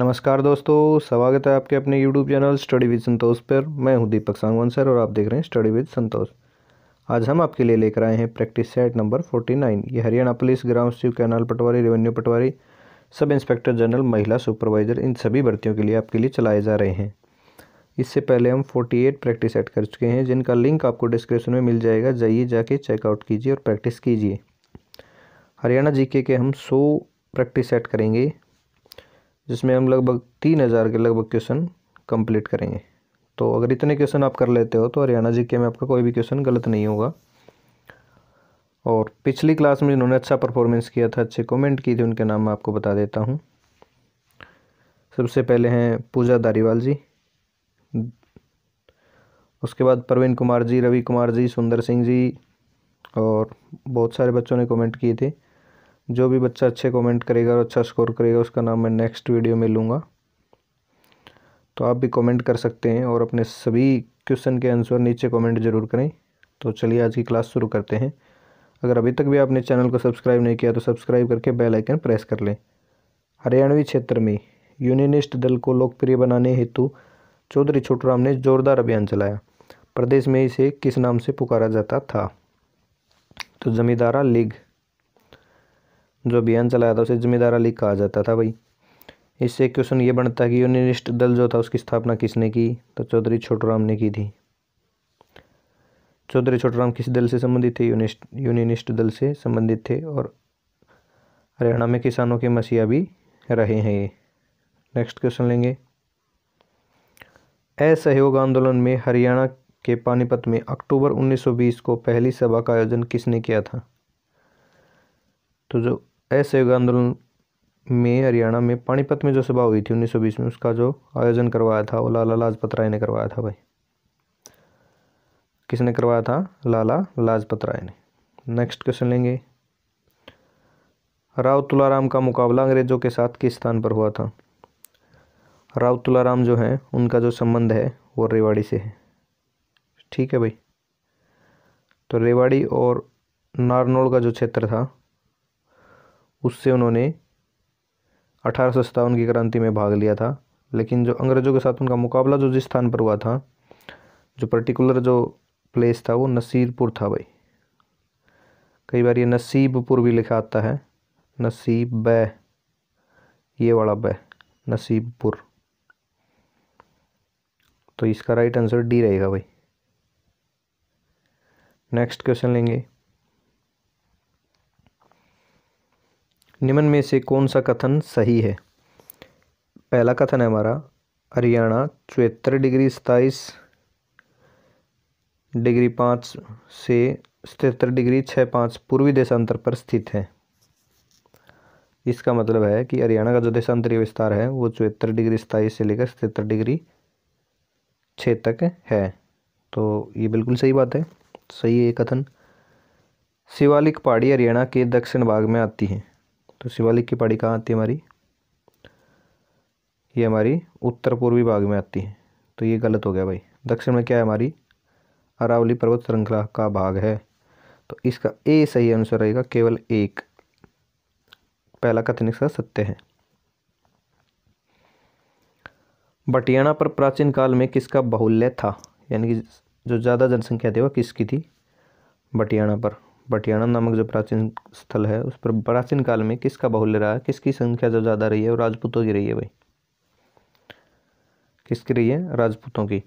नमस्कार दोस्तों, स्वागत है आपके अपने YouTube channel study with Santosh पर। मैं हूँ दीपक सांगवान सर और आप देख रहे हैं स्टडी विद संतोष। आज हम आपके लिए लेकर आए हैं practice set number forty nine ये हरियाणा पुलिस, ग्राम सचिव canal patwari, revenue patwari, sub inspector general, महिला सुपरवाइजर, इन सभी भर्तियों के लिए आपके लिए चलाए जा रहे हैं। इससे पहले हम फोर्टी एट प्रैक्टिस सेट कर चुके हैं, जिनका लिंक आपको डिस्क्रिप्शन में मिल जाएगा। जाइए, जाके चेकआउट कीजिए और प्रैक्टिस कीजिए। हरियाणा जीके के हम सौ प्रैक्टिस सेट करेंगे। जिसमें हम लगभग तीन हज़ार के लगभग क्वेश्चन कंप्लीट करेंगे। तो अगर इतने क्वेश्चन आप कर लेते हो तो हरियाणा जी के में आपका कोई भी क्वेश्चन गलत नहीं होगा। और पिछली क्लास में जिन्होंने अच्छा परफॉर्मेंस किया था, अच्छे कमेंट की थी, उनके नाम मैं आपको बता देता हूँ। सबसे पहले हैं पूजा दारीवाल जी। उसके बाद प्रवीण कुमार जी, रवि कुमार जी, सुंदर सिंह जी, और बहुत सारे बच्चों ने कमेंट किए थे। जो भी बच्चा अच्छे कमेंट करेगा और अच्छा स्कोर करेगा, उसका नाम मैं नेक्स्ट वीडियो में लूँगा। तो आप भी कमेंट कर सकते हैं और अपने सभी क्वेश्चन के आंसर नीचे कमेंट ज़रूर करें। तो चलिए आज की क्लास शुरू करते हैं। अगर अभी तक भी आपने चैनल को सब्सक्राइब नहीं किया तो सब्सक्राइब करके बेल आइकन प्रेस कर लें। हरियाणवी क्षेत्र में यूनियनिस्ट दल को लोकप्रिय बनाने हेतु चौधरी छोटूराम ने जोरदार अभियान चलाया। प्रदेश में इसे किस नाम से पुकारा जाता था? तो जमींदारा लीग। जो अभियान चलाया था, उसे जमींदारा लीग कहा जाता था भाई। इससे क्वेश्चन ये बनता है कि यूनियनिस्ट दल जो था, उसकी स्थापना किसने की? तो चौधरी छोटूराम ने की थी। चौधरी छोटूराम किस दल से संबंधित थे? यूनिस्ट यूनियनिस्ट दल से संबंधित थे और हरियाणा में किसानों के मसीहा भी रहे हैं ये। नेक्स्ट क्वेश्चन लेंगे। असहयोग आंदोलन में हरियाणा के पानीपत में अक्टूबर 1920 को पहली सभा का आयोजन किसने किया था? तो जो असहयोग आंदोलन में, हरियाणा में पानीपत में जो सभा हुई थी 1920 में, उसका जो आयोजन करवाया था वो लाला लाजपत राय ने करवाया था भाई। किसने करवाया था? लाला लाजपत राय ने। नेक्स्ट क्वेश्चन लेंगे। राव तुलाराम का मुकाबला अंग्रेज़ों के साथ किस स्थान पर हुआ था? राव तुलाराम जो है, उनका जो संबंध है, वो रेवाड़ी से है। ठीक है भाई। तो रेवाड़ी और नारनौल का जो क्षेत्र था उससे उन्होंने अठारह सौ सत्तावन की क्रांति में भाग लिया था। लेकिन जो अंग्रेज़ों के साथ उनका मुकाबला जो जिस स्थान पर हुआ था, जो पर्टिकुलर जो प्लेस था, वो नसीरपुर था भाई। कई बार ये नसीबपुर भी लिखा आता है, नसीब बै, ये वाला बै, नसीबपुर। तो इसका राइट आंसर डी रहेगा भाई। नेक्स्ट क्वेश्चन लेंगे। निम्न में से कौन सा कथन सही है? पहला कथन है हमारा, हरियाणा, चौहत्तर डिग्री सताइस डिग्री पाँच से सतहत्तर डिग्री छः पाँच पूर्वी देशांतर पर स्थित है। इसका मतलब है कि हरियाणा का जो देशांतरीय विस्तार है, वो चौहत्तर डिग्री सताईस से लेकर सतहत्तर डिग्री छः तक है। तो ये बिल्कुल सही बात है, सही है कथन। शिवालिक पहाड़ी हरियाणा के दक्षिण भाग में आती है। तो शिवालिक की पहाड़ी कहाँ आती है हमारी? ये हमारी उत्तर पूर्वी भाग में आती है। तो ये गलत हो गया भाई। दक्षिण में क्या है हमारी? अरावली पर्वत श्रृंखला का भाग है। तो इसका ए सही आंसर रहेगा, केवल एक। पहला कथन इसका सत्य है। बटियाना पर प्राचीन काल में किसका बाहुल्य था? यानी कि जो ज़्यादा जनसंख्या थी वह किसकी थी? बटियाना पर। बटियाना नामक जो प्राचीन स्थल है, उस पर प्राचीन काल में किसका बाहुल्य रहा? है किसकी संख्या जो ज़्यादा रही है, वो राजपूतों की रही है भाई। किसकी रही है? राजपूतों की।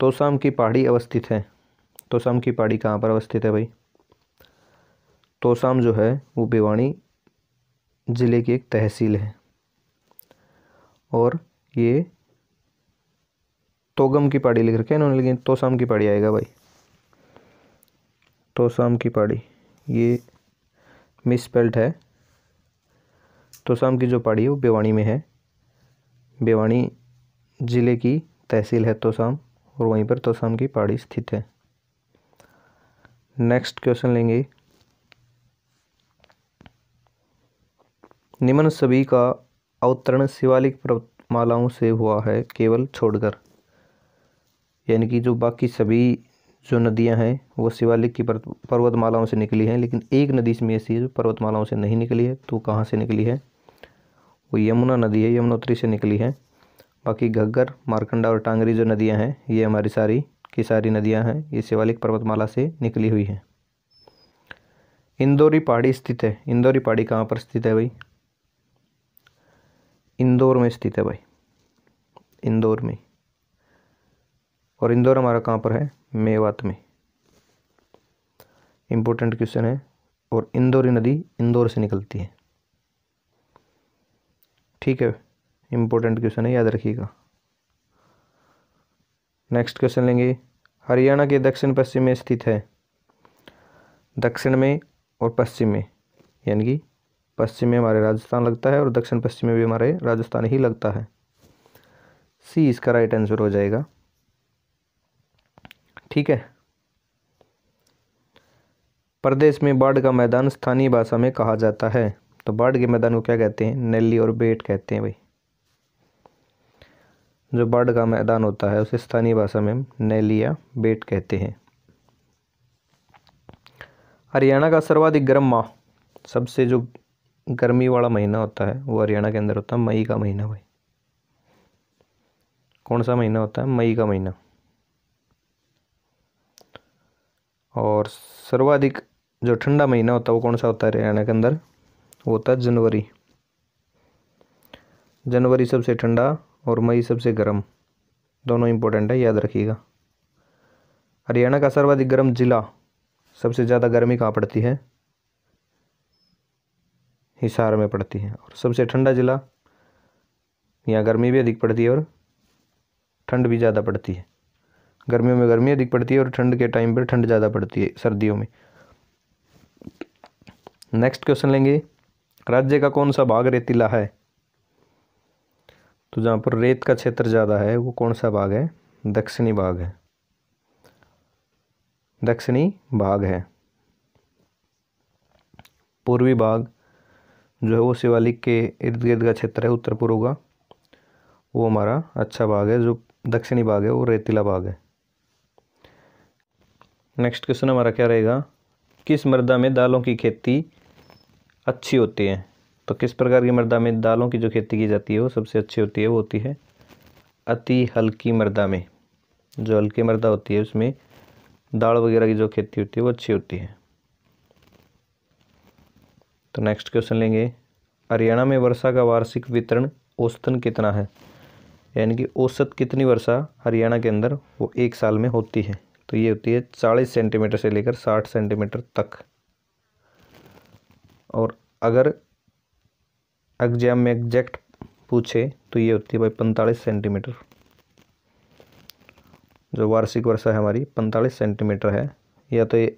तोसाम की पहाड़ी अवस्थित है। तोसाम की पहाड़ी कहाँ पर अवस्थित है भाई? तोसाम जो है, वो भिवाड़ी ज़िले की एक तहसील है। और ये तोगम की पहाड़ी लिख रखे इन्होंने, लेकिन तोसाम की पहाड़ी आएगा भाई। तोसाम की पहाड़ी। ये मिसपेल्ट है। तोसाम की जो पहाड़ी है, वो बेवाणी में है। बेवाणी ज़िले की तहसील है तोसाम, और वहीं पर तोसाम की पहाड़ी स्थित है। नेक्स्ट क्वेश्चन लेंगे। निम्न सभी का अवतरण शिवालिक पर्वतमालाओं से हुआ है, केवल छोड़कर। यानी कि जो बाकी सभी जो नदियाँ हैं, वो शिवालिक की पर्वतमालाओं से निकली हैं, लेकिन एक नदी इसमें ऐसी है जो पर्वतमालाओं से नहीं निकली है तो कहाँ से निकली है? वो यमुना नदी है, यमुनोत्री से निकली है। बाकी घग्गर मारकंडा और टांगरी जो नदियाँ हैं, ये हमारी सारी की सारी नदियाँ हैं, ये शिवालिक पर्वतमाला से निकली हुई हैं। इंदौरी पहाड़ी स्थित है। इंदौरी पहाड़ी कहाँ पर स्थित है भाई? इंदौर में स्थित है भाई। इंदौर में। और इंदौर हमारा कहाँ पर है? मेवात में। इम्पोर्टेंट क्वेश्चन है और इंदौरी नदी इंदौर से निकलती है। ठीक है इम्पोर्टेंट क्वेश्चन है, याद रखिएगा। नेक्स्ट क्वेश्चन लेंगे। हरियाणा के दक्षिण पश्चिम में स्थित है। दक्षिण में और पश्चिम में, यानी कि पश्चिम में हमारे राजस्थान लगता है और दक्षिण पश्चिम में भी हमारे राजस्थान ही लगता है। सी इसका राइट आंसर हो जाएगा। ठीक है। प्रदेश में बाढ़ का मैदान स्थानीय भाषा में कहा जाता है। तो बाढ़ के मैदान को क्या कहते हैं? नेल्ली और बेट कहते हैं भाई। जो बाढ़ का मैदान होता है, उसे स्थानीय भाषा में नेली या बेट कहते हैं। हरियाणा का सर्वाधिक गर्म माह, सबसे जो गर्मी वाला महीना होता है, वो हरियाणा के अंदर होता है मई का महीना भाई। कौन सा महीना होता है? मई का महीना। और सर्वाधिक जो ठंडा महीना होता है, वो कौन सा होता है हरियाणा के अंदर? वो होता है जनवरी। जनवरी सबसे ठंडा और मई सबसे गर्म। दोनों इम्पोर्टेंट है, याद रखिएगा। हरियाणा का सर्वाधिक गर्म जिला सबसे ज़्यादा गर्मी कहाँ पड़ती है? हिसार में पड़ती है। और सबसे ठंडा जिला, यहाँ गर्मी भी अधिक पड़ती है और ठंड भी ज़्यादा पड़ती है। गर्मियों में गर्मी अधिक पड़ती है और ठंड के टाइम पर ठंड ज़्यादा पड़ती है सर्दियों में। नेक्स्ट क्वेश्चन लेंगे। राज्य का कौन सा भाग रेतीला है? तो जहाँ पर रेत का क्षेत्र ज़्यादा है, वो कौन सा भाग है? दक्षिणी भाग है। दक्षिणी भाग है। पूर्वी भाग जो है, वो शिवालिक के इर्द गिर्द का क्षेत्र है, उत्तर पूर्व का। वो हमारा अच्छा भाग है, जो दक्षिणी भाग है, वो रेतीला भाग है। नेक्स्ट क्वेश्चन हमारा क्या रहेगा? किस मृदा में दालों की खेती अच्छी होती है? तो किस प्रकार की मृदा में दालों की जो खेती की जाती है, वो सबसे अच्छी होती है, वो होती है अति हल्की मृदा में। जो हल्की मृदा होती है, उसमें दाल वगैरह की जो खेती होती है, वो अच्छी होती है। तो नेक्स्ट क्वेश्चन लेंगे। हरियाणा में वर्षा का वार्षिक वितरण औसतन कितना है? यानी कि औसत कितनी वर्षा हरियाणा के अंदर वो एक साल में होती है? तो ये होती है चालीस सेंटीमीटर से लेकर साठ सेंटीमीटर तक। और अगर एग्ज़ाम में एग्जैक्ट पूछे तो ये होती है भाई पैंतालीस सेंटीमीटर। जो वार्षिक वर्षा है हमारी, पैंतालीस सेंटीमीटर है। या तो ये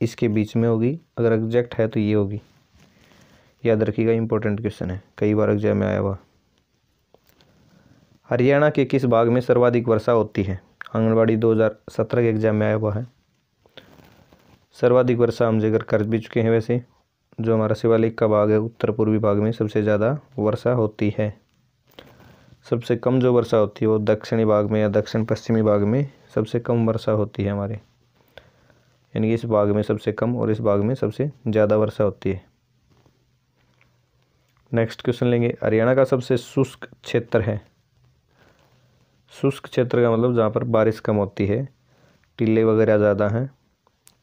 इसके बीच में होगी, अगर एग्जैक्ट है तो ये होगी। याद रखिएगा इंपॉर्टेंट क्वेश्चन है। कई बार एग्ज़ाम में आया हुआ। हरियाणा के किस भाग में सर्वाधिक वर्षा होती है? आंगनबाड़ी 2017 के एग्ज़ाम में आया हुआ है। सर्वाधिक वर्षा हम ज़िक्र कर भी चुके हैं वैसे। जो हमारा शिवालिक का भाग है, उत्तर पूर्वी भाग में सबसे ज़्यादा वर्षा होती है। सबसे कम जो वर्षा होती है, वो दक्षिणी भाग में या दक्षिण पश्चिमी भाग में सबसे कम वर्षा होती है हमारे। यानी कि इस भाग में सबसे कम और इस भाग में सबसे ज़्यादा वर्षा होती है। नेक्स्ट क्वेश्चन लेंगे। हरियाणा का सबसे शुष्क क्षेत्र है। शुष्क क्षेत्र का मतलब जहाँ पर बारिश कम होती है टिल्ले वगैरह ज़्यादा हैं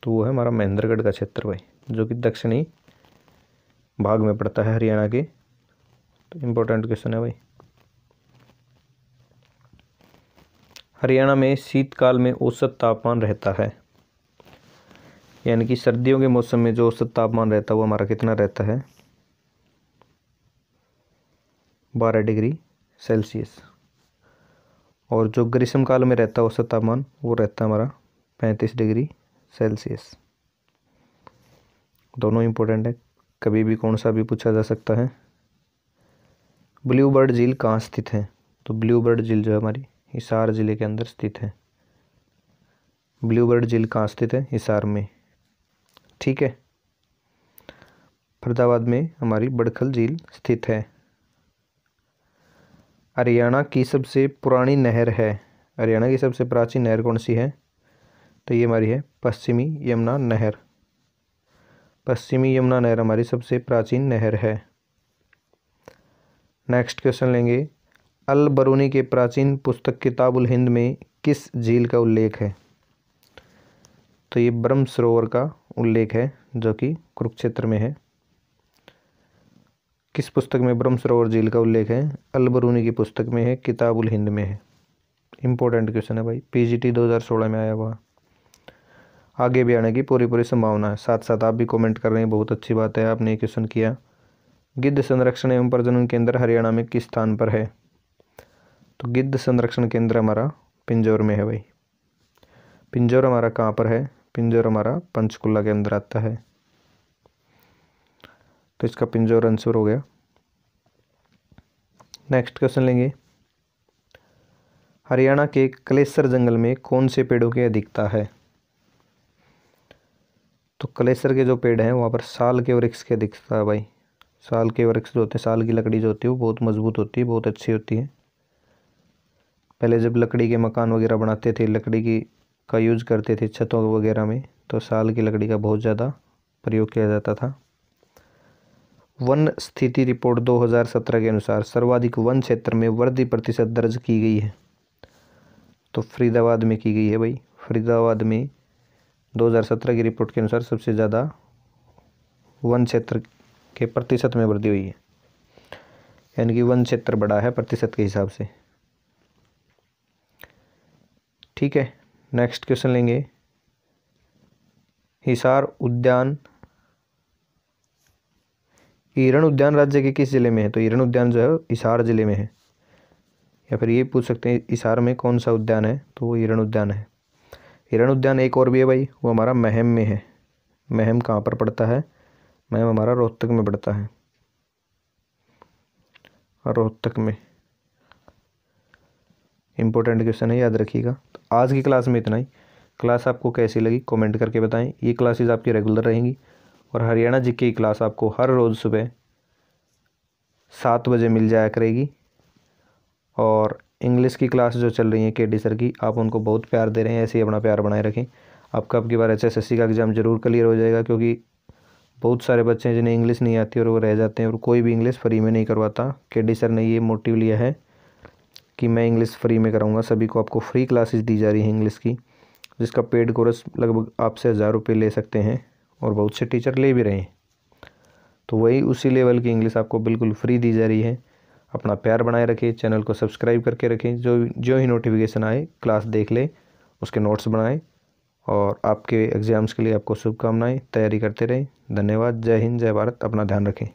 तो वो है हमारा महेंद्रगढ़ का क्षेत्र भाई, जो कि दक्षिणी भाग में पड़ता है हरियाणा के। तो इम्पोर्टेंट क्वेश्चन है भाई। हरियाणा में शीतकाल में औसत तापमान रहता है। यानी कि सर्दियों के मौसम में जो औसत तापमान रहता है, वो हमारा कितना रहता है? बारह डिग्री सेल्सियस। और जो ग्रीष्म काल में रहता है औसत तापमान वो रहता है हमारा पैंतीस डिग्री सेल्सियस। दोनों इम्पोर्टेंट है। कभी भी कौन सा भी पूछा जा सकता है। ब्लू बर्ड झील कहाँ स्थित है? तो ब्लू बर्ड झील जो है हमारी हिसार ज़िले के अंदर स्थित है। ब्लू बर्ड झील कहाँ स्थित है? हिसार में। ठीक है। फरीदाबाद में हमारी बड़खल झील स्थित है। हरियाणा की सबसे पुरानी नहर है। हरियाणा की सबसे प्राचीन नहर कौन सी है? तो ये हमारी है पश्चिमी यमुना नहर। पश्चिमी यमुना नहर हमारी सबसे प्राचीन नहर है। नेक्स्ट क्वेश्चन लेंगे। अल बरूनी के प्राचीन पुस्तक किताबुल हिंद में किस झील का उल्लेख है? तो ये ब्रह्म सरोवर का उल्लेख है, जो कि कुरुक्षेत्र में है। किस पुस्तक में ब्रह्म सरोवर झील का उल्लेख है? अलबरूनी की पुस्तक में है, किताबुल हिंद में है। इंपॉर्टेंट क्वेश्चन है भाई। पीजीटी 2016 में आया हुआ। आगे भी आने की पूरी पूरी संभावना है। साथ साथ आप भी कमेंट कर रहे हैं, बहुत अच्छी बात है, आपने ये क्वेश्चन किया। गिद्ध संरक्षण एवं प्रजनन केंद्र हरियाणा में किस स्थान पर है? तो गिद्ध संरक्षण केंद्र हमारा पिंजौर में है भाई। पिंजौर हमारा कहाँ पर है? पिंजौर हमारा पंचकुला के अंदर आता है। तो इसका पिंजौर आंसर हो गया। नेक्स्ट क्वेश्चन लेंगे। हरियाणा के कलेसर जंगल में कौन से पेड़ों की अधिकता है? तो कलेसर के जो पेड़ हैं, वहाँ पर साल के वृक्ष की अधिकता है भाई। साल के वृक्ष जो होते हैं, साल की लकड़ी जो होती है, वो बहुत मज़बूत होती है, बहुत अच्छी होती है। पहले जब लकड़ी के मकान वगैरह बनाते थे, लकड़ी की का यूज़ करते थे छतों वगैरह में तो साल की लकड़ी का बहुत ज़्यादा प्रयोग किया जाता था। वन स्थिति रिपोर्ट 2017 के अनुसार सर्वाधिक वन क्षेत्र में वृद्धि प्रतिशत दर्ज की गई है। तो फरीदाबाद में की गई है भाई। फरीदाबाद में 2017 की रिपोर्ट के अनुसार सबसे ज़्यादा वन क्षेत्र के प्रतिशत में वृद्धि हुई है। यानी कि वन क्षेत्र बड़ा है प्रतिशत के हिसाब से। ठीक है नेक्स्ट क्वेश्चन लेंगे। हिसार उद्यान ईरण उद्यान राज्य के किस ज़िले में है? तो ईरण उद्यान जो है हिसार ज़िले में है। या फिर ये पूछ सकते हैं, हिसार में कौन सा उद्यान है? तो वो हिरण उद्यान है। हिरण उद्यान एक और भी है भाई, वो हमारा महम में है। महम कहाँ पर पड़ता है? महम हमारा रोहतक में पड़ता है। रोहतक में। इम्पोर्टेंट क्वेश्चन है, याद रखिएगा। तो आज की क्लास में इतना ही। क्लास आपको कैसी लगी? कमेंट करके बताएँ। ये क्लासेस आपकी रेगुलर रहेंगी। और हरियाणा जी की क्लास आपको हर रोज़ सुबह सात बजे मिल जाया करेगी। और इंग्लिश की क्लास जो चल रही है के डी सर की, आप उनको बहुत प्यार दे रहे हैं, ऐसे ही अपना प्यार बनाए रखें। आपका अब की बार एच का एग्ज़ाम ज़रूर क्लियर हो जाएगा, क्योंकि बहुत सारे बच्चे हैं जिन्हें इंग्लिश नहीं आती और वो रह जाते हैं और कोई भी इंग्लिश फ्री में नहीं करवाता। के डी सर ने ये मोटिव लिया है कि मैं इंग्लिश फ्री में कराऊँगा। सभी को आपको फ्री क्लासेस दी जा रही हैं इंग्लिश की, जिसका पेड कोर्स लगभग आपसे हज़ार रुपये ले सकते हैं। और बहुत से टीचर ले भी रहे हैं। तो वही उसी लेवल की इंग्लिश आपको बिल्कुल फ्री दी जा रही है। अपना प्यार बनाए रखें चैनल को सब्सक्राइब करके रखें, जो जो ही नोटिफिकेशन आए क्लास देख लें, उसके नोट्स बनाएँ, और आपके एग्ज़ाम्स के लिए आपको शुभकामनाएँ, तैयारी करते रहें। धन्यवाद, जय हिंद, जय भारत, अपना ध्यान रखें।